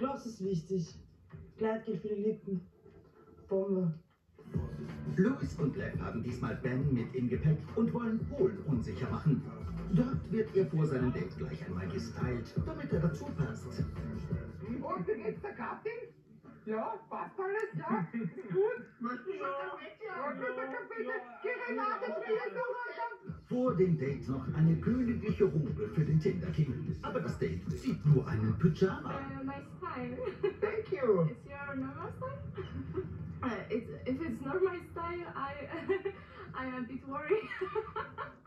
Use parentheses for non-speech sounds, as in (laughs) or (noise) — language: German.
Gloss ist wichtig. Gleitgel für die Lippen. Bombe. Louis und Lev haben diesmal Ben mit im Gepäck und wollen Paul unsicher machen. Dort wird er vor seinem Date gleich einmal gestylt, damit er dazu passt. Und wie geht's der Gattin? Ja, passt alles, ja? Gut? Möchtest du schon Kaffee? Ja, bitte, bitte. Geh Renate, spiel noch Vor dem Date noch eine königliche Robe für den Tinder King. Aber das Date sieht nur einen Pyjama. Uh, my style. Thank you. it's your normal style? (laughs) uh, it's, if it's not my style, I (laughs) I'm a bit worried. (laughs)